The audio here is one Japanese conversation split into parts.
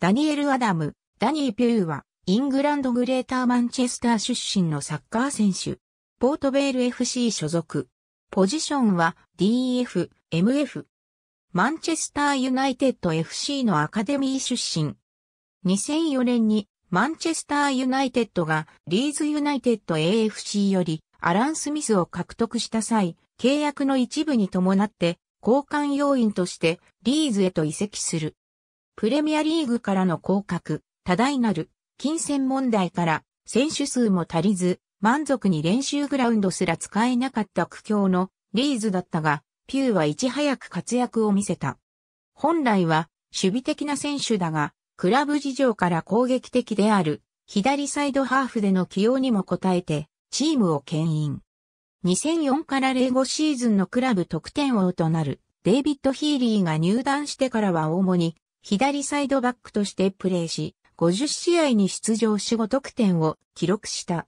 ダニエル・アダム、ダニー・ピューは、イングランド・グレーター・マンチェスター出身のサッカー選手。ポートベール FC 所属。ポジションは DF、MF。マンチェスター・ユナイテッド FC のアカデミー出身。2004年にマンチェスター・ユナイテッドがリーズ・ユナイテッド AFC よりアラン・スミスを獲得した際、契約の一部に伴って交換要員としてリーズへと移籍する。プレミアリーグからの降格、多大なる金銭問題から選手数も足りず、満足に練習グラウンドすら使えなかった苦境のリーズだったが、ピューはいち早く活躍を見せた。本来は守備的な選手だが、クラブ事情から攻撃的である左サイドハーフでの起用にも応えて、チームを牽引。2004から05シーズンのクラブ得点王となるデイビッド・ヒーリーが入団してからは主に左サイドバックとしてプレーし、50試合に出場し5得点を記録した。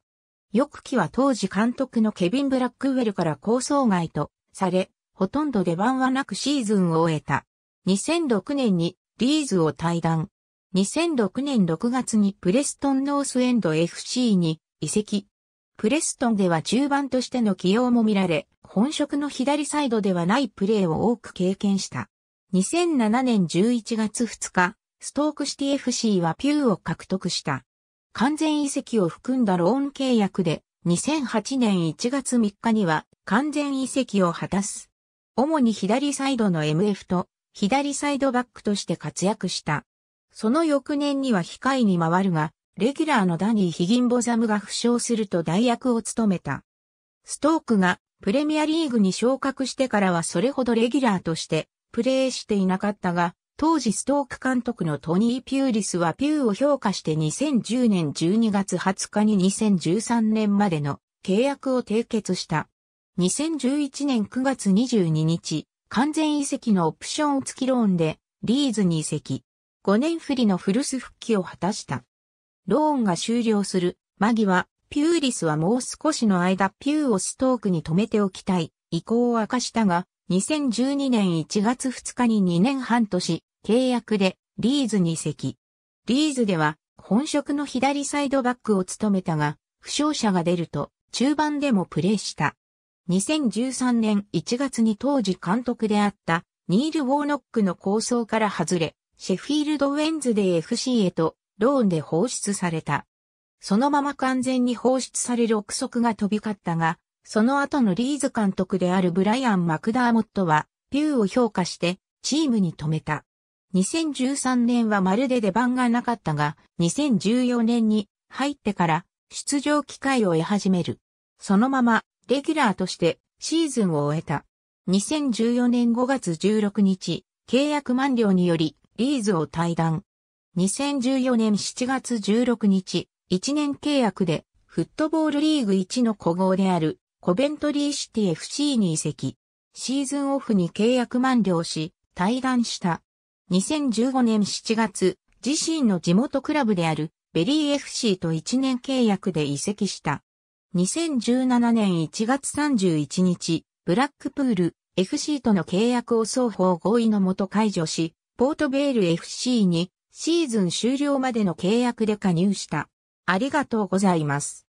翌期は当時監督のケビン・ブラックウェルから構想外とされ、ほとんど出番はなくシーズンを終えた。2006年にリーズを退団。2006年6月にプレストンノースエンド FC に移籍。プレストンでは中盤としての起用も見られ、本職の左サイドではないプレーを多く経験した。2007年11月2日、ストークシティ FC はピューを獲得した。完全移籍を含んだローン契約で、2008年1月3日には完全移籍を果たす。主に左サイドの MF と左サイドバックとして活躍した。その翌年には控えに回るが、レギュラーのダニー・ヒギンボザムが負傷すると代役を務めた。ストークがプレミアリーグに昇格してからはそれほどレギュラーとしてプレーしていなかったが、当時ストーク監督のトニー・ピューリスはピューを評価して2010年12月20日に2013年までの契約を締結した。2011年9月22日、完全移籍のオプション付きローンでリーズに移籍。5年振りのフルス復帰を果たした。ローンが終了する間際、ピューリスはもう少しの間ピューをストークに止めておきたい意向を明かしたが、2012年1月2日に2年半とし、契約でリーズに移籍。リーズでは本職の左サイドバックを務めたが、負傷者が出ると中盤でもプレーした。2013年1月に当時監督であったニール・ウォーノックの構想から外れ、シェフィールド・ウェンズデー FC へとローンで放出された。そのまま完全に放出される憶測が飛び交ったが、その後のリーズ監督であるブライアン・マクダーモットは、ピューを評価してチームに止めた。2013年はまるで出番がなかったが、2014年に入ってから出場機会を得始める。そのままレギュラーとしてシーズンを終えた。2014年5月16日、契約満了によりリーズを退団。2014年7月16日、1年契約でフットボールリーグ1の古豪であるコベントリーシティ FC に移籍。シーズンオフに契約満了し、退団した。2015年7月、自身の地元クラブであるベリー FC と1年契約で移籍した。2017年1月31日、ブラックプール FC との契約を双方合意のもと解除し、ポートベール FC にシーズン終了までの契約で加入した。ありがとうございます。